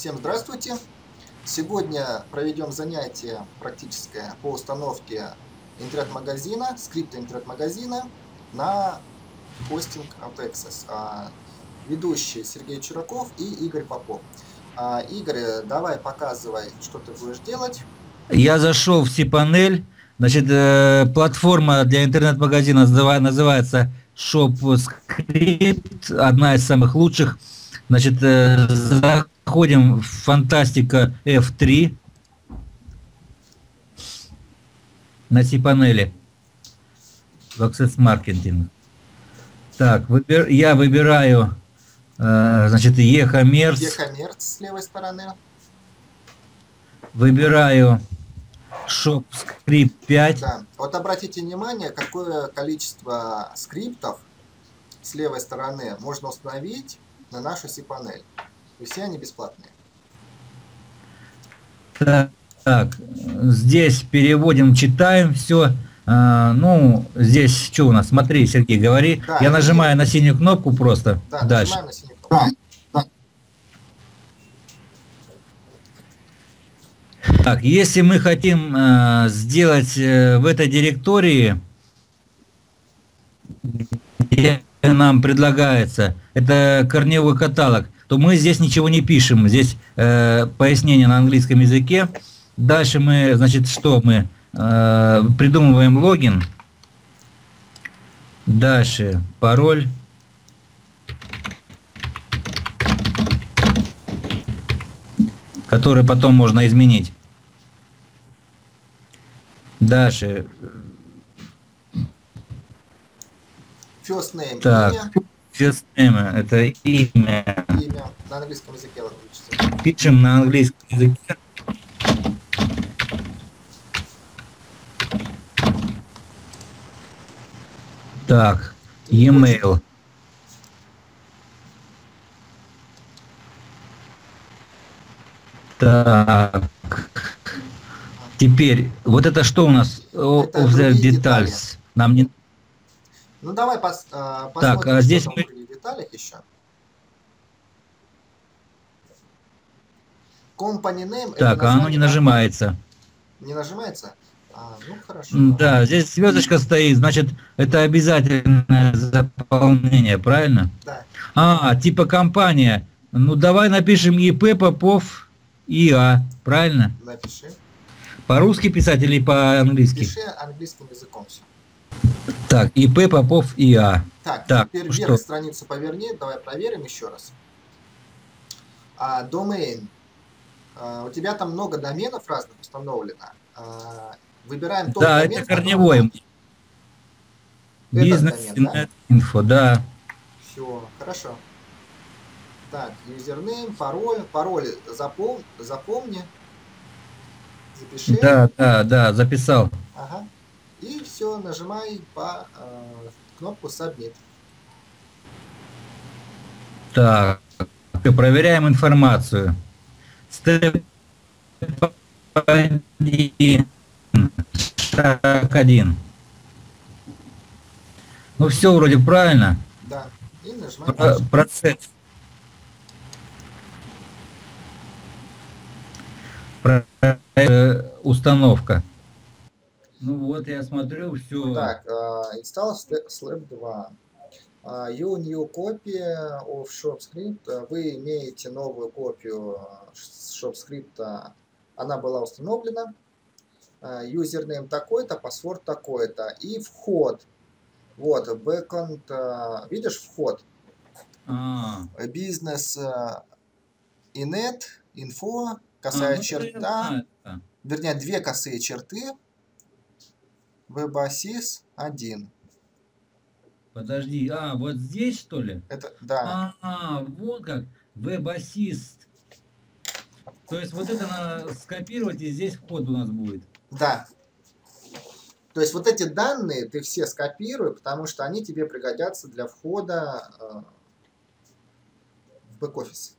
Всем здравствуйте! Сегодня проведем занятие практическое по установке интернет-магазина, скрипта интернет-магазина на хостинг Autoaccess. А, ведущие Сергей Чураков и Игорь Попов. А, Игорь, давай показывай, что ты будешь делать. Я зашел в C-панель. Значит, э, платформа для интернет-магазина называется ShopScript, одна из самых лучших. Значит, э, заходим в Фантастика F3 на C-панели в Access Marketing. Так, выбир, я выбираю, э, значит, e-commerce. E-commerce с левой стороны. Выбираю Shop Script 5. Да. Вот обратите внимание, какое количество скриптов с левой стороны можно установить на нашу C-панель. И все они бесплатные. Так, так, здесь переводим, читаем все. А, ну, здесь что у нас? Смотри, Сергей, говори. Да, Я нажимаю на синюю кнопку просто. Да, Дальше. нажимаем на синюю кнопку. Так, если мы хотим э, сделать э, в этой директории, где нам предлагается, это корневой каталог, то мы здесь ничего не пишем. Здесь э, пояснение на английском языке. Дальше мы, значит, что мы э, придумываем логин. Дальше пароль. который потом можно изменить. Дальше. First name. Так. First name это имя. На английском языке логично. Пишем на английском языке. Так, e-mail. Так. Теперь, вот это что у нас? Of the details. Нам не... Ну давай пос, э, посмотрим, так, а здесь мы... деталях еще. Company name. Так, а оно не нажимается. Не нажимается? А, ну хорошо. Да, здесь звездочка стоит, значит, это обязательное заполнение, правильно? Да. А, типа компания. Ну давай напишем ИП Попов ИА, правильно? Напиши. По-русски писать или по-английски? Пиши английским языком все. Так, ИП Попов ИА. Так, так теперь ну вверх страницу поверни, давай проверим еще раз. А, domain. А, у тебя там много доменов разных установлено. А, выбираем тот да, домен. Да, это корневой. Бизнес, домен, инфо, да? Все, хорошо. Так, юзернейм, пароль. Пароль запом... запомни. Запиши. Да, да, да, записал. Ага. И все, нажимай по э, кнопку Submit. Так, проверяем информацию. Степ 1. Шаг 1. Ну все вроде правильно. Да. И нажимаем. Процесс. Э, установка. Ну вот, я смотрю, все. Так, install Slab 2. You new copy of ShopScript. Вы имеете новую копию ShopScript. Она была установлена. Юзернейм такой-то, паспорт такой-то. И вход. Вот, backend. Видишь вход? А. Бизнес init, info, косая а, ну, черта, вернее, две косые черты, WebAssist 1. Подожди, а, вот здесь, что ли? Это, да. А, вот как, WebAssist. То есть вот это надо скопировать, и здесь вход у нас будет. Да. То есть вот эти данные ты все скопируй, потому что они тебе пригодятся для входа э, в бэк-офис.